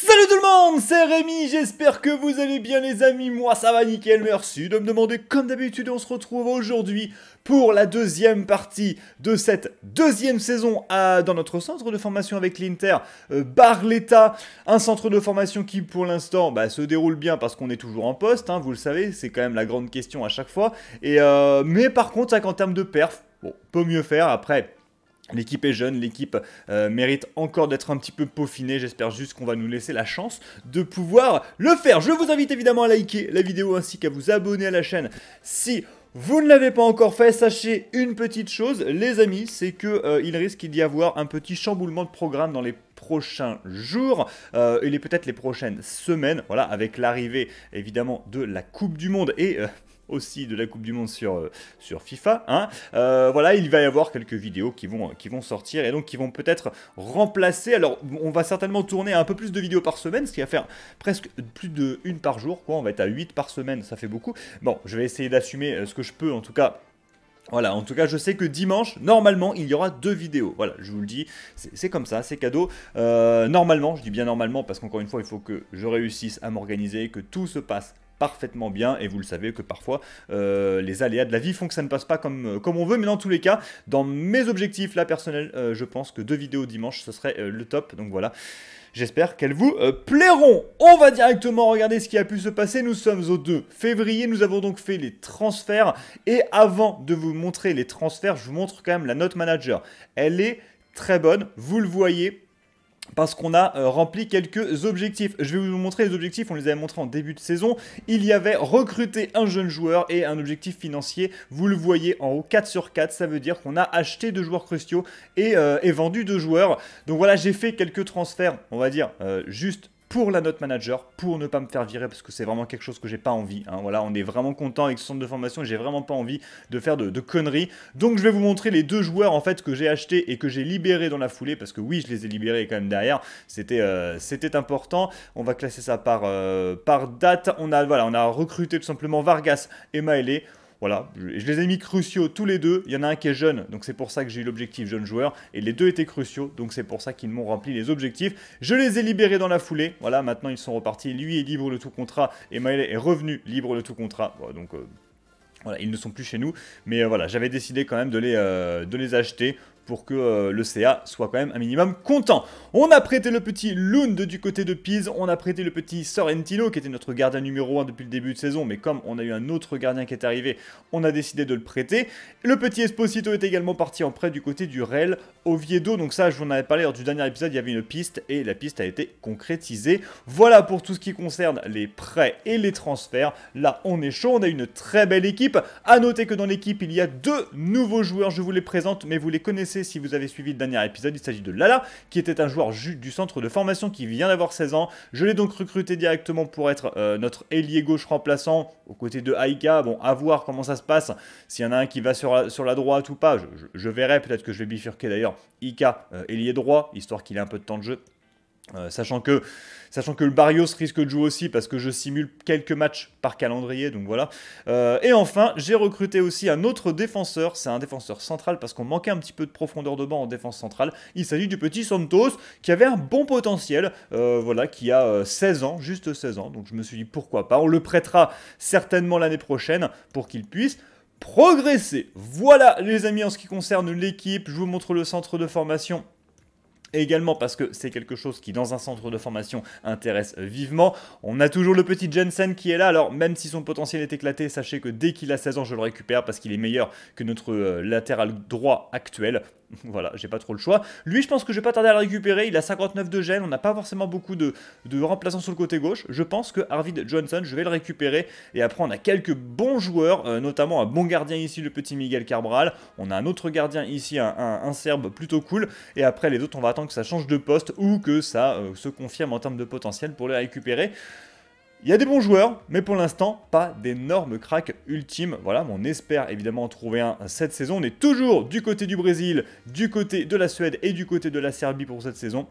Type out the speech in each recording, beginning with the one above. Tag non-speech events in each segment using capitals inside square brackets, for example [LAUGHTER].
Salut tout le monde, c'est Rémi, j'espère que vous allez bien les amis, moi ça va nickel, merci de me demander comme d'habitude, on se retrouve aujourd'hui pour la deuxième partie de cette deuxième saison dans notre centre de formation avec l'Inter euh, Barletta, un centre de formation qui pour l'instant bah, se déroule bien parce qu'on est toujours en poste, hein, vous le savez, c'est quand même la grande question à chaque fois, euh, mais par contre, ça qu'en termes de perf, bon, peut mieux faire, après... L'équipe est jeune, l'équipe euh, mérite encore d'être un petit peu peaufinée. J'espère juste qu'on va nous laisser la chance de pouvoir le faire. Je vous invite évidemment à liker la vidéo ainsi qu'à vous abonner à la chaîne si vous ne l'avez pas encore fait. Sachez une petite chose, les amis, c'est qu'il euh, risque d'y avoir un petit chamboulement de programme dans les prochains jours euh, et peut-être les prochaines semaines, voilà, avec l'arrivée évidemment de la Coupe du Monde et aussi de la Coupe du Monde sur, euh, sur FIFA. Hein. Euh, voilà, il va y avoir quelques vidéos qui vont, qui vont sortir et donc qui vont peut-être remplacer. Alors, on va certainement tourner un peu plus de vidéos par semaine, ce qui va faire presque plus de une par jour. Quoi. On va être à 8 par semaine, ça fait beaucoup. Bon, je vais essayer d'assumer euh, ce que je peux en tout cas. Voilà, en tout cas, je sais que dimanche, normalement, il y aura deux vidéos. Voilà, je vous le dis, c'est comme ça, c'est cadeau. normalement, je dis bien normalement, parce qu'encore une fois, il faut que je réussisse à m'organiser, que tout se passe parfaitement bien et vous le savez que parfois euh, les aléas de la vie font que ça ne passe pas comme, euh, comme on veut mais dans tous les cas dans mes objectifs là personnels euh, je pense que deux vidéos dimanche ce serait le top donc voilà J'espère qu'elles vous plairont. On va directement regarder ce qui a pu se passer. Nous sommes au 2 février. Nous avons donc fait les transferts. Et avant de vous montrer les transferts, je vous montre quand même la note manager. Elle est très bonne. Vous le voyez parce qu'on a euh, rempli quelques objectifs. Je vais vous montrer les objectifs, on les avait montrés en début de saison. Il y avait recruter un jeune joueur et un objectif financier. Vous le voyez en haut, 4 sur 4, ça veut dire qu'on a acheté deux joueurs cruciaux et, euh, vendu deux joueurs. Donc voilà, j'ai fait quelques transferts, on va dire, euh, juste pour la note manager, pour ne pas me faire virer, parce que c'est vraiment quelque chose que j'ai pas envie. Hein. Voilà, on est vraiment content avec ce centre de formation, j'ai vraiment pas envie de faire de, conneries. Donc je vais vous montrer les deux joueurs en fait que j'ai achetés et que j'ai libérés dans la foulée, parce que oui, je les ai libérés quand même derrière. C'était euh, important. On va classer ça par, euh, date. On a, on a recruté tout simplement Vargas et Maëlé. Voilà, je, les ai mis cruciaux tous les deux. Il y en a un qui est jeune, donc c'est pour ça que j'ai eu l'objectif jeune joueur. Et les deux étaient cruciaux, donc c'est pour ça qu'ils m'ont rempli les objectifs. Je les ai libérés dans la foulée. Voilà, maintenant ils sont repartis. Lui est libre de tout contrat et Maël est revenu libre de tout contrat. donc... Euh, voilà, ils ne sont plus chez nous, mais euh, voilà, j'avais décidé quand même de les, euh, de les acheter pour que euh, le CA soit quand même un minimum content. On a prêté le petit Lund du côté de Pise, on a prêté le petit Sorrentino qui était notre gardien numéro 1 depuis le début de saison, mais comme on a eu un autre gardien qui est arrivé, on a décidé de le prêter. Le petit Esposito est également parti en prêt du côté du Real Oviedo, donc ça je vous en avais parlé lors du dernier épisode, il y avait une piste et la piste a été concrétisée. Voilà pour tout ce qui concerne les prêts et les transferts. Là on est chaud, on a une très belle équipe. A noter que dans l'équipe il y a deux nouveaux joueurs, je vous les présente, mais vous les connaissez si vous avez suivi le dernier épisode. Il s'agit de Lala, qui était un joueur du centre de formation qui vient d'avoir 16 ans. Je l'ai donc recruté directement pour être euh, notre ailier gauche remplaçant aux côtés de Aika. Bon, à voir comment ça se passe. S'il y en a un qui va sur la, droite ou pas, je, verrai. Peut-être que je vais bifurquer d'ailleurs Ika, euh, ailier droit, histoire qu'il ait un peu de temps de jeu. Euh, sachant, que, sachant que le Barrios risque de jouer aussi parce que je simule quelques matchs par calendrier, donc voilà. Euh, et enfin, j'ai recruté aussi un autre défenseur, c'est un défenseur central parce qu'on manquait un petit peu de profondeur de banc en défense centrale. Il s'agit du petit Santos qui avait un bon potentiel, euh, voilà, qui a 16 ans, juste 16 ans, donc je me suis dit pourquoi pas? On le prêtera certainement l'année prochaine pour qu'il puisse progresser. Voilà les amis en ce qui concerne l'équipe, je vous montre le centre de formation également parce que c'est quelque chose qui, dans un centre de formation, intéresse vivement. On a toujours le petit Jensen qui est là. Alors, même si son potentiel est éclaté, sachez que dès qu'il a 16 ans, je le récupère parce qu'il est meilleur que notre euh, latéral droit actuel. [LAUGHS] voilà, j'ai pas trop le choix. Lui, je pense que je vais pas tarder à le récupérer. Il a 59 de gêne. On n'a pas forcément beaucoup de, remplaçants sur le côté gauche. Je pense que Arvid Johnson, je vais le récupérer. Et après, on a quelques bons joueurs, euh, notamment un bon gardien ici, le petit Miguel Carbral. On a un autre gardien ici, un, un, Serbe plutôt cool. Et après, les autres, on va attendre que ça change de poste ou que ça euh, se confirme en termes de potentiel pour les récupérer. Il y a des bons joueurs, mais pour l'instant, pas d'énormes cracks ultimes. Voilà, on espère évidemment en trouver un cette saison. On est toujours du côté du Brésil, du côté de la Suède et du côté de la Serbie pour cette saison.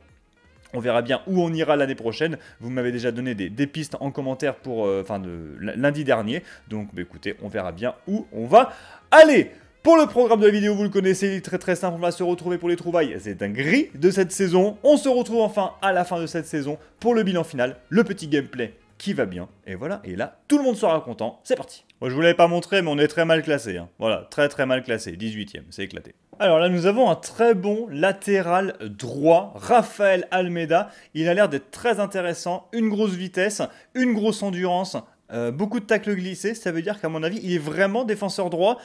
On verra bien où on ira l'année prochaine. Vous m'avez déjà donné des, pistes en commentaire pour, euh, de lundi dernier. Donc, bah, écoutez, on verra bien où on va aller. Pour le programme de la vidéo, vous le connaissez, il est très très simple, on va se retrouver pour les trouvailles. C'est un gris de cette saison. On se retrouve enfin à la fin de cette saison pour le bilan final, le petit gameplay qui va bien. Et voilà, et là, tout le monde sera content. C'est parti. Moi, je vous l'avais pas montré, mais on est très mal classé. Hein. Voilà, très très mal classé. 18ème, c'est éclaté. Alors là, nous avons un très bon latéral droit, Raphaël Almeida. Il a l'air d'être très intéressant. Une grosse vitesse, une grosse endurance, euh, beaucoup de tacles glissés. Ça veut dire qu'à mon avis, il est vraiment défenseur droit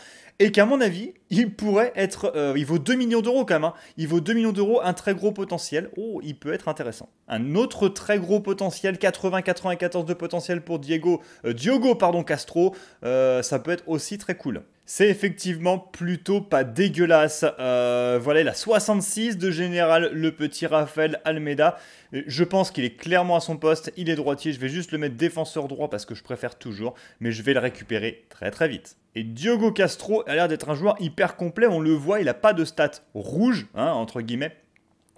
et qu'à mon avis, il pourrait être... Euh, il vaut 2 millions d'euros quand même. Hein. Il vaut 2 millions d'euros, un très gros potentiel. Oh, il peut être intéressant. Un autre très gros potentiel, 80-94 de potentiel pour Diego, euh, Diogo pardon, Castro. Euh, ça peut être aussi très cool. C'est effectivement plutôt pas dégueulasse. voilà, il a 66 de général, le petit Raphaël Almeida. Je pense qu'il est clairement à son poste. Il est droitier. Je vais juste le mettre défenseur droit parce que je préfère toujours. Mais je vais le récupérer très très vite. Et Diogo Castro a l'air d'être un joueur hyper complet. On le voit, il n'a pas de stats rouges, hein, entre guillemets.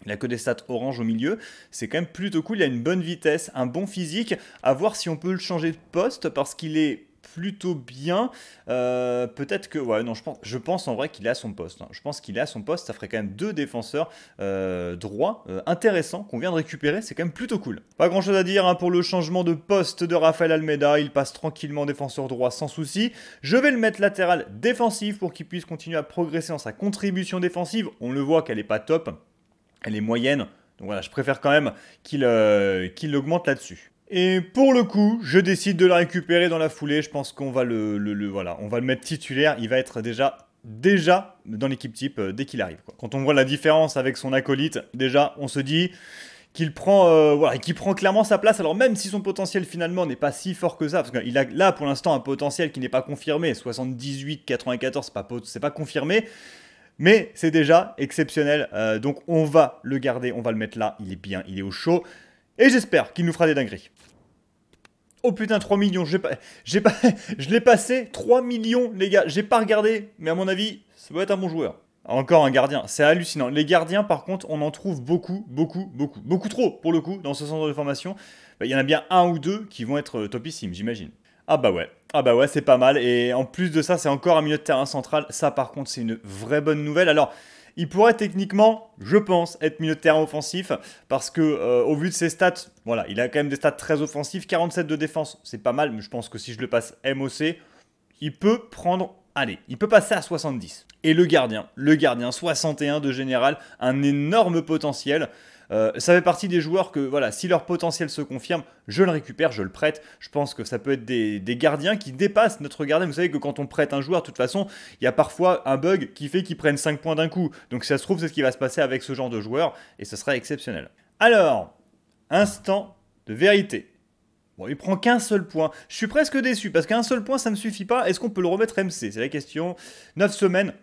Il n'a que des stats orange au milieu. C'est quand même plutôt cool. Il a une bonne vitesse, un bon physique. À voir si on peut le changer de poste parce qu'il est plutôt bien. Euh, peut-être que, ouais, non, je pense, je en vrai qu'il à son poste. Hein. Je pense qu'il à son poste. Ça ferait quand même deux défenseurs euh, droits euh, intéressants qu'on vient de récupérer. C'est quand même plutôt cool. Pas grand chose à dire hein, pour le changement de poste de Rafael Almeida. Il passe tranquillement défenseur droit sans souci. Je vais le mettre latéral défensif pour qu'il puisse continuer à progresser dans sa contribution défensive. On le voit qu'elle n'est pas top. Elle est moyenne. Donc voilà, je préfère quand même qu'il qu'il augmente là-dessus. Et pour le coup, je décide de le récupérer dans la foulée. Je pense qu'on va le, voilà, on va le mettre titulaire. Il va être déjà déjà dans l'équipe type euh, dès qu'il arrive. Quand on voit la différence avec son acolyte, déjà, on se dit qu'il prend, euh, prend clairement sa place. Alors même si son potentiel finalement n'est pas si fort que ça, parce qu'il a là pour l'instant un potentiel qui n'est pas confirmé, 78, 94, c'est pas, pas confirmé. Mais c'est déjà exceptionnel, euh, donc on va le garder, on va le mettre là, il est bien, il est au chaud. Et j'espère qu'il nous fera des dingueries. Oh putain, 3 millions, j'ai pas, j'ai pas, [LAUGHS] je l'ai passé, 3 millions, les gars. J'ai pas regardé, mais à mon avis, ça doit être un bon joueur. Encore un gardien, c'est hallucinant. Les gardiens, par contre, on en trouve beaucoup, beaucoup, beaucoup. Beaucoup trop, pour le coup, dans ce centre de formation. Bah, il y en a bien un ou deux qui vont être euh, topissimes, j'imagine. Ah bah ouais, ah bah ouais, c'est pas mal. Et en plus de ça, c'est encore un milieu de terrain central. Ça, par contre, c'est une vraie bonne nouvelle. Alors, il pourrait techniquement, je pense, être milieu de terrain offensif parce que euh, au vu de ses stats, voilà, il a quand même des stats très offensifs. 47 de défense, c'est pas mal, mais je pense que si je le passe MOC, il peut prendre, allez, il peut passer à 70. Et le gardien, le gardien, 61 de général, un énorme potentiel. Euh, ça fait partie des joueurs que, voilà, si leur potentiel se confirme, je le récupère, je le prête. Je pense que ça peut être des, gardiens qui dépassent notre gardien. Vous savez que quand on prête un joueur, de toute façon, il y a parfois un bug qui fait qu'ils prennent 5 points d'un coup. Donc si ça se trouve, c'est ce qui va se passer avec ce genre de joueur, et ce sera exceptionnel. Alors, instant de vérité. Bon, il prend qu'un seul point. Je suis presque déçu parce qu'un seul point, ça ne suffit pas. Est-ce qu'on peut le remettre MC C'est la question. 9 semaines,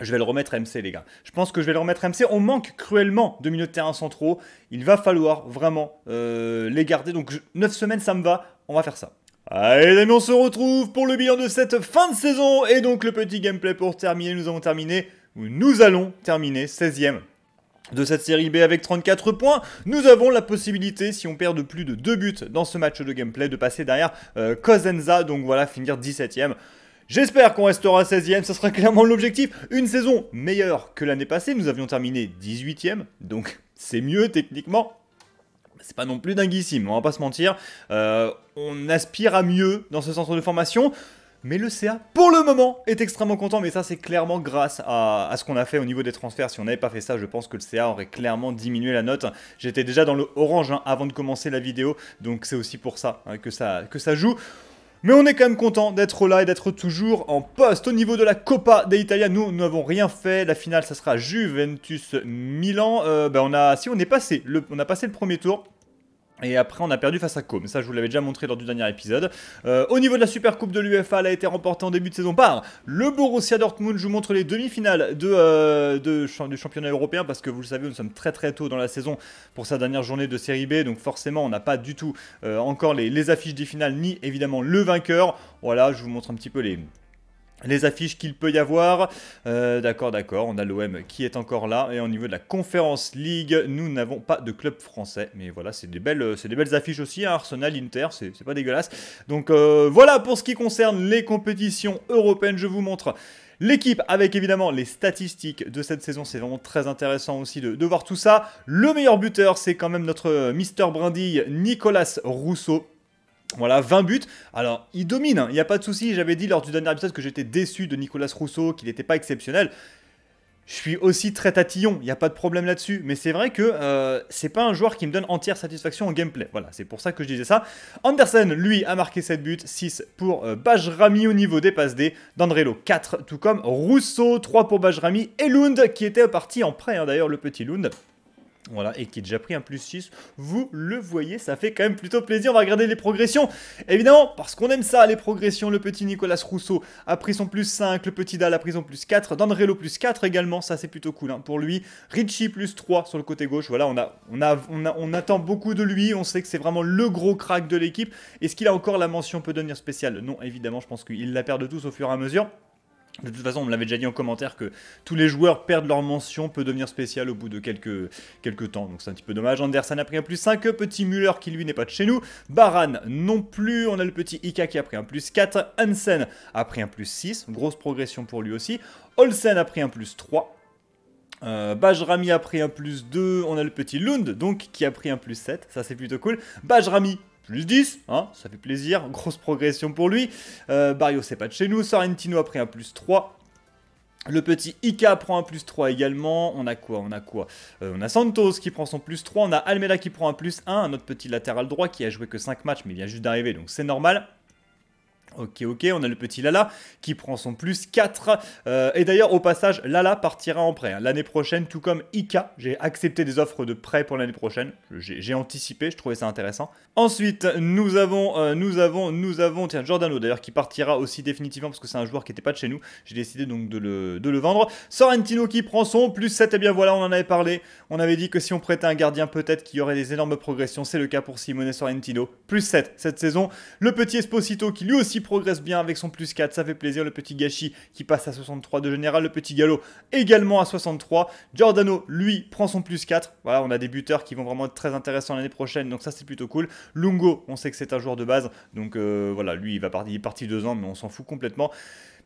je vais le remettre MC, les gars. Je pense que je vais le remettre MC. On manque cruellement de milieux de terrain centraux. Il va falloir vraiment euh, les garder. Donc, 9 semaines, ça me va. On va faire ça. Allez, les amis, on se retrouve pour le bilan de cette fin de saison. Et donc, le petit gameplay pour terminer. Nous avons terminé, ou nous allons terminer 16ème de cette série B avec 34 points. Nous avons la possibilité, si on perd de plus de 2 buts dans ce match de gameplay, de passer derrière euh, Cosenza. Donc voilà, finir 17ème. J'espère qu'on restera 16ème, ça sera clairement l'objectif. Une saison meilleure que l'année passée, nous avions terminé 18ème, donc c'est mieux techniquement. C'est pas non plus dinguissime, on va pas se mentir. Euh, on aspire à mieux dans ce centre de formation. Mais le CA, pour le moment, est extrêmement content. Mais ça, c'est clairement grâce à, ce qu'on a fait au niveau des transferts. Si on n'avait pas fait ça, je pense que le CA aurait clairement diminué la note. J'étais déjà dans le orange hein, avant de commencer la vidéo. Donc c'est aussi pour ça, hein, que ça que ça joue. Mais on est quand même content d'être là et d'être toujours en poste. Au niveau de la Coppa d'Italia, nous n'avons rien fait. La finale, ça sera Juventus Milan. Euh, ben on si on est passé, on a passé le premier tour. Et après, on a perdu face à Com. Ça, je vous l'avais déjà montré lors du dernier épisode. Euh, au niveau de la Super Coupe de l'UEFA, elle a été remportée en début de saison par le Borussia Dortmund. Je vous montre les demi-finales de, euh, du championnat européen parce que vous le savez, nous sommes très très tôt dans la saison pour sa dernière journée de série B. Donc forcément, on n'a pas du tout euh, encore les, les affiches des finales ni évidemment le vainqueur. Voilà, je vous montre un petit peu les, les affiches qu'il peut y avoir. Euh, d'accord, d'accord, on a l'OM qui est encore là. Et au niveau de la Conférence League, nous n'avons pas de club français. Mais voilà, c'est des belles, affiches aussi. Hein. Arsenal, Inter, c'est pas dégueulasse. Donc euh, voilà pour ce qui concerne les compétitions européennes. Je vous montre L'équipe avec évidemment les statistiques de cette saison, c'est vraiment très intéressant aussi de, de, voir tout ça. Le meilleur buteur, c'est quand même notre Mister Brindille, Nicolas Rousseau. Voilà, 20 buts. Alors, il domine, hein. il n'y a pas de souci. J'avais dit lors du dernier épisode que j'étais déçu de Nicolas Rousseau, qu'il n'était pas exceptionnel. Je suis aussi très tatillon, il n'y a pas de problème là-dessus. Mais c'est vrai que euh, c'est pas un joueur qui me donne entière satisfaction en gameplay. Voilà, c'est pour ça que je disais ça. Andersen, lui, a marqué 7 buts, 6 pour euh, Bajrami au niveau des passes D. Dandrelo, 4, tout comme Rousseau, 3 pour Bajrami. Et Lund, qui était parti en prêt, hein, d'ailleurs, le petit Lund. Voilà, et qui a déjà pris un plus 6. Vous le voyez, ça fait quand même plutôt plaisir. On va regarder les progressions. Évidemment, parce qu'on aime ça, les progressions. Le petit Nicolas Rousseau a pris son plus 5. Le petit Dal a pris son plus 4. Dandrello plus 4 également. Ça, c'est plutôt cool hein, pour lui. Richie plus 3 sur le côté gauche. Voilà, on, a, on, a, on, attend beaucoup de lui. On sait que c'est vraiment le gros crack de l'équipe. Est-ce qu'il a encore la mention peut devenir spéciale? Non, évidemment, je pense qu'il la perd de tous au fur et à mesure. De toute façon, on me l'avait déjà dit en commentaire que tous les joueurs perdent leur mention, peut devenir spécial au bout de quelques, quelques temps. Donc c'est un petit peu dommage. Anderson a pris un plus 5. Petit Muller qui lui n'est pas de chez nous. Baran non plus. On a le petit Ika qui a pris un plus 4. Hansen a pris un plus 6. Grosse progression pour lui aussi. Olsen a pris un plus 3. Euh, Bajrami a pris un plus 2, on a le petit Lund donc qui a pris un plus 7, ça c'est plutôt cool. Bajrami plus 10, hein, ça fait plaisir, [LAUGHS] grosse progression pour lui. Euh, Barrio, c'est pas de chez nous. Sorrentino a pris un plus 3. Le petit Ika prend un plus 3 également. On a quoi On a quoi euh, On a Santos qui prend son plus 3. On a Almeida qui prend un plus 1. Un autre petit latéral droit qui a joué que 5 matchs mais il vient juste d'arriver donc c'est normal. Ok, ok, on a le petit Lala qui prend son plus 4. Euh, et d'ailleurs, au passage, Lala partira en prêt. Hein. L'année prochaine, tout comme Ika, j'ai accepté des offres de prêt pour l'année prochaine. J'ai anticipé, je trouvais ça intéressant. Ensuite, nous avons, euh, nous avons, nous avons, tiens, Giordano d'ailleurs qui partira aussi définitivement parce que c'est un joueur qui n'était pas de chez nous. J'ai décidé donc de le, de le, vendre. Sorrentino qui prend son plus 7. Et eh bien voilà, on en avait parlé. On avait dit que si on prêtait un gardien, peut-être qu'il y aurait des énormes progressions. C'est le cas pour Simone Sorrentino. Plus 7 cette saison. Le petit Esposito qui lui aussi progresse bien avec son plus 4, ça fait plaisir. Le petit Gachi qui passe à 63 de général, le petit Gallo également à 63. Giordano, lui, prend son plus 4. Voilà, on a des buteurs qui vont vraiment être très intéressants l'année prochaine, donc ça c'est plutôt cool. Lungo, on sait que c'est un joueur de base, donc euh, voilà, lui il, va partir, il est parti deux ans, mais on s'en fout complètement.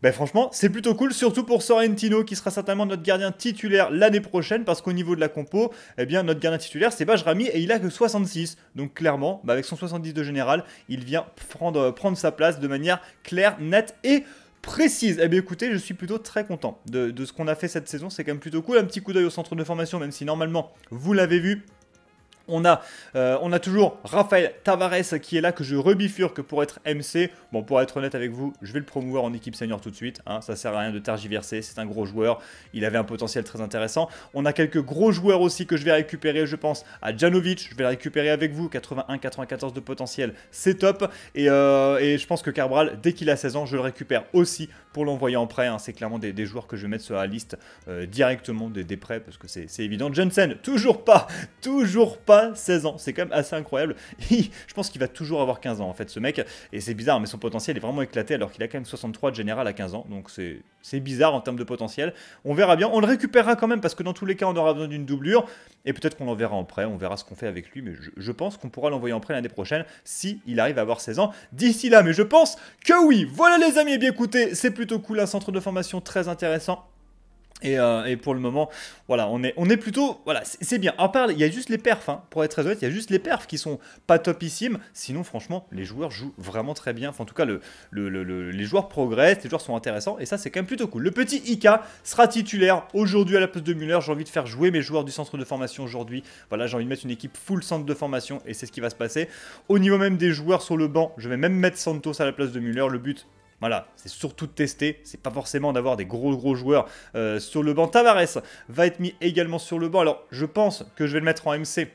Ben franchement, c'est plutôt cool, surtout pour Sorrentino qui sera certainement notre gardien titulaire l'année prochaine parce qu'au niveau de la compo, eh bien notre gardien titulaire c'est Bajrami et il a que 66. Donc clairement, ben, avec son 70 de général, il vient prendre, prendre sa place de manière claire, nette et précise. Eh bien écoutez, je suis plutôt très content de ce qu'on a fait cette saison, c'est quand même plutôt cool. Un petit coup d'œil au centre de formation, même si normalement, vous l'avez vu, on a, euh, on a toujours Raphaël Tavares qui est là, que je rebifurque pour être MC. Bon, pour être honnête avec vous, je vais le promouvoir en équipe senior tout de suite. Hein. ça sert à rien de tergiverser, c'est un gros joueur. Il avait un potentiel très intéressant. On a quelques gros joueurs aussi que je vais récupérer, je pense, à Janovic. Je vais le récupérer avec vous. 81-94 de potentiel, c'est top. Euh, et, je pense que Carbral, dès qu'il a 16 ans, je le récupère aussi pour l'envoyer en prêt. Hein. C'est clairement des, joueurs que je vais mettre sur la liste euh, directement des, des prêts parce que c'est évident. Jensen, toujours pas, toujours pas 16 ans. C'est quand même assez incroyable. [LAUGHS] je pense qu'il va toujours avoir 15 ans en fait ce mec. Et c'est bizarre, mais son potentiel est vraiment éclaté alors qu'il a quand même 63 de général à 15 ans. Donc c'est bizarre en termes de potentiel. On verra bien. On le récupérera quand même parce que dans tous les cas on aura besoin d'une doublure. Et peut-être qu'on l'enverra en prêt. On verra ce qu'on fait avec lui. Mais je, pense qu'on pourra l'envoyer en prêt l'année prochaine si il arrive à avoir 16 ans d'ici là. Mais je pense que oui. Voilà les amis. Et eh bien écoutez, c'est plutôt cool. Un centre de formation très intéressant. Euh, et, pour le moment, voilà, on est, on est plutôt, voilà, c'est bien. En parle, il y a juste les perfs, hein, pour être très honnête, il y a juste les perfs qui sont pas topissimes. Sinon, franchement, les joueurs jouent vraiment très bien. Enfin, en tout cas, le, les joueurs progressent, les joueurs sont intéressants, et ça, c'est quand même plutôt cool. Le petit Ika sera titulaire aujourd'hui à la place de Muller. J'ai envie de faire jouer mes joueurs du centre de formation aujourd'hui. Voilà, j'ai envie de mettre une équipe full centre de formation, et c'est ce qui va se passer. Au niveau même des joueurs sur le banc, je vais même mettre Santos à la place de Muller. Le but, voilà, c'est surtout de tester, c'est pas forcément d'avoir des gros gros joueurs euh, sur le banc. Tavares va être mis également sur le banc, alors je pense que je vais le mettre en MC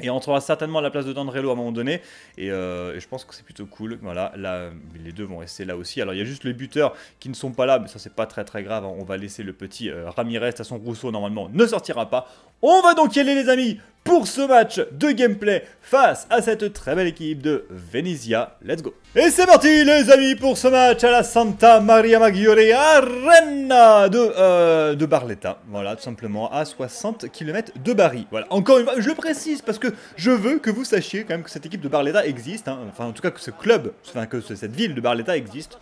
et entrera certainement à la place de Dandrello à un moment donné. Euh, et, je pense que c'est plutôt cool. Voilà, là, les deux vont rester là aussi. Alors, il y a juste les buteurs qui ne sont pas là, mais ça, c'est pas très très grave. On va laisser le petit euh, Ramirez à son Rousseau, normalement, ne sortira pas. On va donc y aller, les amis, pour ce match de gameplay face à cette très belle équipe de Venezia. Let's go Et c'est parti les amis pour ce match à la Santa Maria Maggiore Arena de, euh, de Barletta. Voilà, tout simplement à 60 km de Bari. Voilà, encore une fois, je le précise parce que je veux que vous sachiez quand même que cette équipe de Barletta existe. Hein. Enfin, en tout cas que ce club, enfin que cette ville de Barletta existe.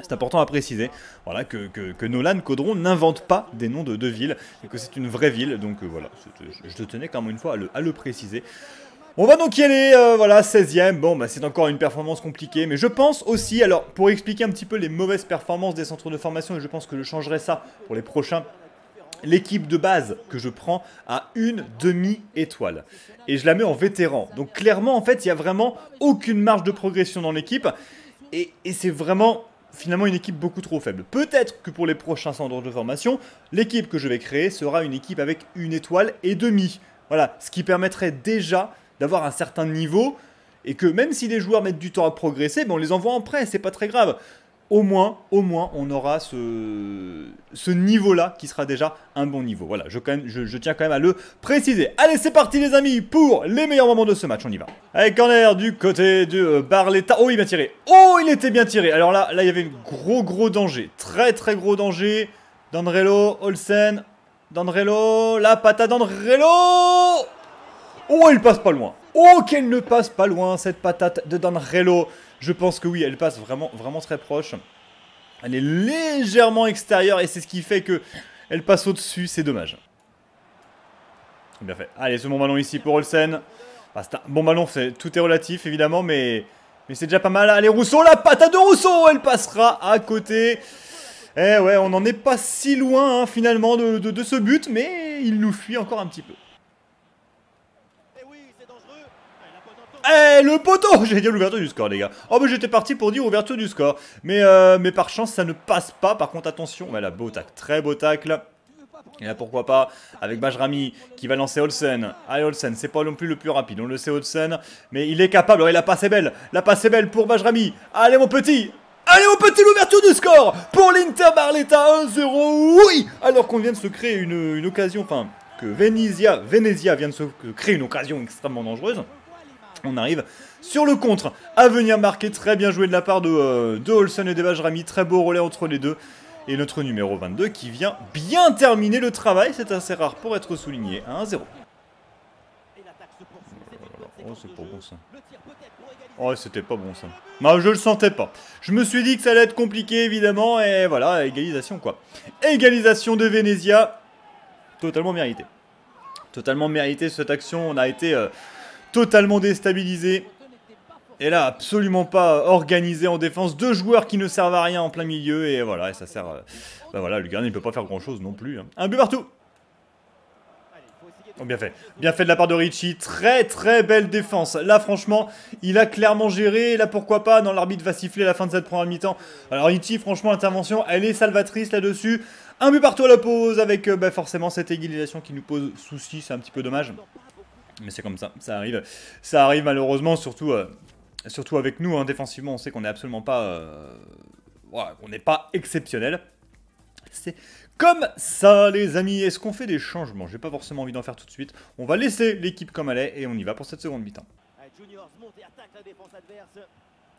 C'est important à préciser voilà, que, Nolan Caudron n'invente pas des noms de, de villes et que c'est une vraie ville. Donc euh, voilà, je, je, tenais quand même une fois à le, préciser. On va donc y aller, euh, voilà, 16ème. Bon, bah, c'est encore une performance compliquée, mais je pense aussi, alors, pour expliquer un petit peu les mauvaises performances des centres de formation, et je pense que je changerai ça pour les prochains, l'équipe de base que je prends a une demi-étoile. Et je la mets en vétéran. Donc clairement, en fait, il n'y a vraiment aucune marge de progression dans l'équipe. Et c'est vraiment finalement une équipe beaucoup trop faible. Peut-être que pour les prochains centres de formation, l'équipe que je vais créer sera une équipe avec une étoile et demi. Voilà, ce qui permettrait déjà d'avoir un certain niveau et que même si les joueurs mettent du temps à progresser, ben on les envoie en prêt, c'est pas très grave. Au moins, au moins, on aura ce, niveau-là qui sera déjà un bon niveau. Voilà, je, tiens quand même à le préciser. Allez, c'est parti les amis pour les meilleurs moments de ce match, on y va. Avec corner du côté de euh, Barletta. Oh, il m'a tiré. Oh, il était bien tiré. Alors là, là, il y avait un gros, gros danger. Très, très gros danger. D'Andrello, Olsen. D'Andrello, la patate d'Andrello Oh, elle passe pas loin. Oh, qu'elle ne passe pas loin, cette patate de Danrello. Je pense que oui, elle passe vraiment, vraiment très proche. Elle est légèrement extérieure et c'est ce qui fait que elle passe au-dessus. C'est dommage. Bien fait. Allez, ce bon ballon ici pour Olsen. Ah, un bon ballon, tout est relatif évidemment, mais, c'est déjà pas mal. Allez, Rousseau, la patate de Rousseau Elle passera à côté. Eh ouais, on n'en est pas si loin hein, finalement de ce but, mais il nous fuit encore un petit peu. Eh, le poteau [LAUGHS] J'ai dit l'ouverture du score, les gars. Oh, mais j'étais parti pour dire ouverture du score. Mais, euh, mais par chance, ça ne passe pas. Par contre, attention. Voilà, beau tacle. Très beau tacle. Et là, pourquoi pas, avec Bajrami qui va lancer Olsen. Allez, Olsen, c'est pas non plus le plus rapide, on le sait, Olsen. Mais il est capable, et la passe est belle. La passe est belle pour Bajrami. Allez, mon petit Allez, mon petit, l'ouverture du score pour l'Inter Barletta 1-0. Oui Alors qu'on vient de se créer une, une occasion, enfin, que Venezia, Venezia vient de se créer une occasion extrêmement dangereuse. On arrive sur le contre à venir marquer. Très bien joué de la part de, euh, de Olsen et. Très beau relais entre les deux. Et notre numéro 22 qui vient bien terminer le travail. C'est assez rare pour être souligné. 1-0. Oh, c'est pas bon ça. Oh, c'était pas bon ça. Non, je le sentais pas. Je me suis dit que ça allait être compliqué évidemment. Et voilà, égalisation quoi. Égalisation de Venezia. Totalement mérité. Totalement mérité cette action. On a été... Euh, totalement déstabilisé. Et là, absolument pas organisé en défense. Deux joueurs qui ne servent à rien en plein milieu. Et voilà, ça sert... Bah voilà, le ne peut pas faire grand-chose non plus. Hein. Un but partout oh, bien fait. Bien fait de la part de Richie. Très très belle défense. Là franchement, il a clairement géré. Là pourquoi pas, non l'arbitre va siffler à la fin de cette première mi-temps. Alors Richie, franchement l'intervention, elle est salvatrice là-dessus. Un but partout à la pause avec euh, bah, forcément cette égalisation qui nous pose souci. C'est un petit peu dommage. Mais c'est comme ça, ça arrive. Ça arrive malheureusement, surtout, euh, surtout avec nous, hein, défensivement, on sait qu'on n'est absolument pas... Euh, on n'est pas exceptionnel. C'est comme ça, les amis. Est-ce qu'on fait des changements? J'ai pas forcément envie d'en faire tout de suite. On va laisser l'équipe comme elle est et on y va pour cette seconde mi-temps.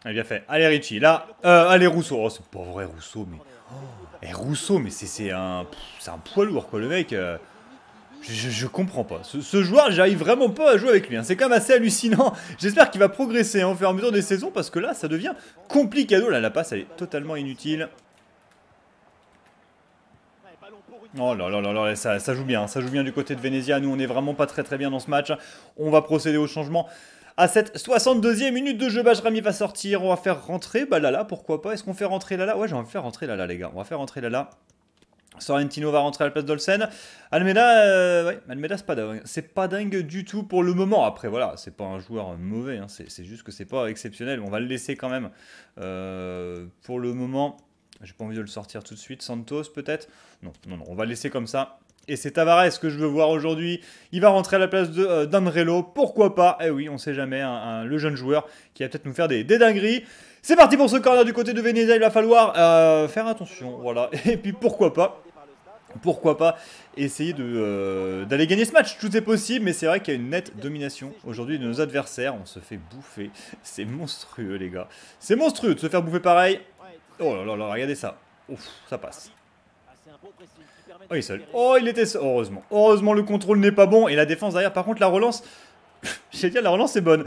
Allez, bien fait. Allez, Richie. Là, euh, allez, Rousseau. Oh, c'est pas vrai, Rousseau, mais... Oh. Eh, Rousseau, mais c'est un... C'est un poids lourd, quoi, le mec... Je, comprends pas. Ce, joueur, j'arrive vraiment pas à jouer avec lui. Hein. C'est quand même assez hallucinant. [LAUGHS] J'espère qu'il va progresser hein, au fur et à mesure des saisons parce que là, ça devient compliqué. Là, la passe, elle est totalement inutile. Oh là là là là, ça, ça, joue bien. Ça joue bien du côté de Venezia. Nous, on est vraiment pas très très bien dans ce match. On va procéder au changement. À cette 62e minute de jeu, Bajrami va sortir. On va faire rentrer bah, Lala, pourquoi pas. Est-ce qu'on fait rentrer Lala? Ouais, j'ai envie de faire rentrer Lala, les gars. On va faire rentrer Lala. Sorrentino va rentrer à la place d'Olsen. Almeida, euh, ouais, Almeida c'est pas dingue. Du tout pour le moment. Après, voilà, c'est pas un joueur mauvais. Hein. C'est juste que c'est pas exceptionnel. On va le laisser quand même. Euh, pour le moment, j'ai pas envie de le sortir tout de suite. Santos peut-être? Non, non, non. On va le laisser comme ça. Et c'est Tavares que je veux voir aujourd'hui. Il va rentrer à la place de euh. Pourquoi pas? Eh oui, on sait jamais. le jeune joueur qui va peut-être nous faire des dingueries. C'est parti pour ce corner du côté de Venezia. Il va falloir euh, faire attention. Voilà. [LAUGHS] Et puis pourquoi pas pourquoi pas essayer euh, d'aller gagner ce match Tout est possible, mais c'est vrai qu'il y a une nette domination aujourd'hui de nos adversaires. On se fait bouffer. [LAUGHS] C'est monstrueux, les gars. C'est monstrueux de se faire bouffer pareil. Oh là là là, regardez ça. Ouf, ça passe. Oh, il est seul. Oh, il était seul. Heureusement. Heureusement, le contrôle n'est pas bon. Et la défense derrière, par contre, la relance... J'ai dire, la relance est bonne.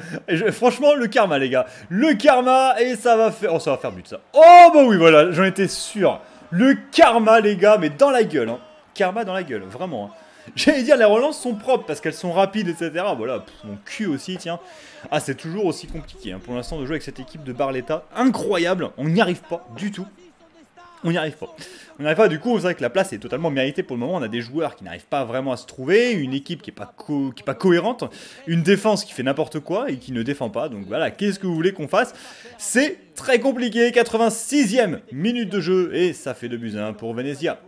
franchement, le karma, les gars. Le karma, et ça va faire... Oh, ça va faire but, ça. Oh, bah oui, voilà, j'en étais sûr. Le karma, les gars, mais dans la gueule. Hein. Karma dans la gueule, vraiment. Hein. [LAUGHS] J'allais dire, les relances sont propres parce qu'elles sont rapides, etc. Voilà, mon cul aussi, tiens. Ah, c'est toujours aussi compliqué hein, pour l'instant de jouer avec cette équipe de Barletta. Incroyable, on n'y arrive pas du tout. On n'y arrive pas. On n'y arrive pas, du coup, c'est vrai que la place est totalement méritée pour le moment. On a des joueurs qui n'arrivent pas vraiment à se trouver, une équipe qui n'est pas, cohérente, une défense qui fait n'importe quoi et qui ne défend pas. Donc voilà, qu'est-ce que vous voulez qu'on fasse? C'est très compliqué. 86e minute de jeu et ça fait 2 buts 1 pour Venezia.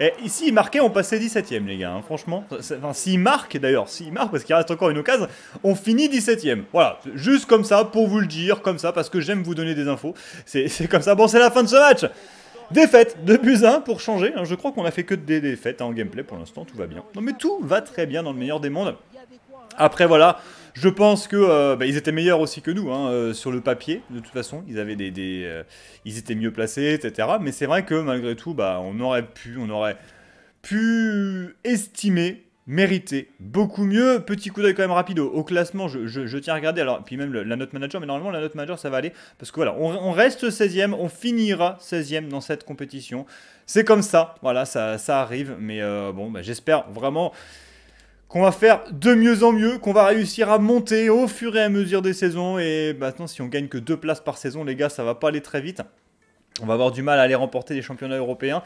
Et ici, il marquait, on passait 17ème, les gars, hein, franchement. Enfin, s'il marque, d'ailleurs, s'il marque, parce qu'il reste encore une occasion, on finit 17ème. Voilà, juste comme ça, pour vous le dire, comme ça, parce que j'aime vous donner des infos. C'est [LAUGHS] comme ça. Bon, c'est la fin de ce match Défaite de buts 1 pour changer. Hein. Je crois qu'on a fait que des défaites hein, en gameplay pour l'instant, tout va bien. Non mais tout va très bien dans le meilleur des mondes. Après voilà, je pense que euh, bah, ils étaient meilleurs aussi que nous hein, euh, sur le papier. De toute façon, ils avaient des, euh, ils étaient mieux placés, etc. Mais c'est vrai que malgré tout, bah, on aurait pu, on aurait pu estimer, mériter beaucoup mieux. Petit coup d'œil quand même rapide au, classement. Je, tiens à regarder. Alors, puis même la note manager, mais normalement la note manager ça va aller parce que voilà, on, reste 16e, on finira 16e dans cette compétition. C'est comme ça, voilà, ça, arrive. Mais bon, bah, j'espère vraiment qu'on va faire de mieux en mieux, qu'on va réussir à monter au fur et à mesure des saisons. Et maintenant, si on gagne que deux places par saison, les gars, ça va pas aller très vite. On va avoir du mal à aller remporter les championnats européens.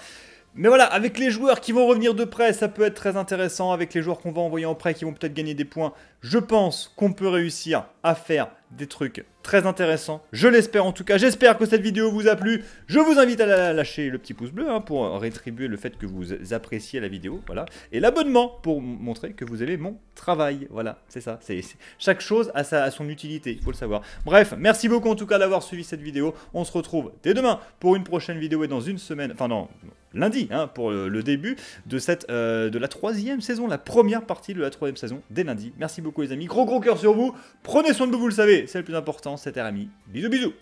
Mais voilà, avec les joueurs qui vont revenir de près, ça peut être très intéressant. Avec les joueurs qu'on va envoyer en prêt qui vont peut-être gagner des points, je pense qu'on peut réussir à faire des trucs très intéressants. Je l'espère en tout cas. J'espère que cette vidéo vous a plu. Je vous invite à lâcher le petit pouce bleu hein, pour rétribuer le fait que vous appréciez la vidéo. Voilà. Et l'abonnement pour montrer que vous aimez mon travail. Voilà, c'est ça. C'est Chaque chose a, son utilité, il faut le savoir. Bref, merci beaucoup en tout cas d'avoir suivi cette vidéo. On se retrouve dès demain pour une prochaine vidéo et dans une semaine. Enfin non, lundi hein, pour le, début de, cette, euh, de la troisième saison, la première partie de la troisième saison dès lundi. Merci beaucoup les amis, gros gros cœur sur vous, prenez soin de vous, vous le savez, c'est le plus important, c'était Rami. Bisous bisous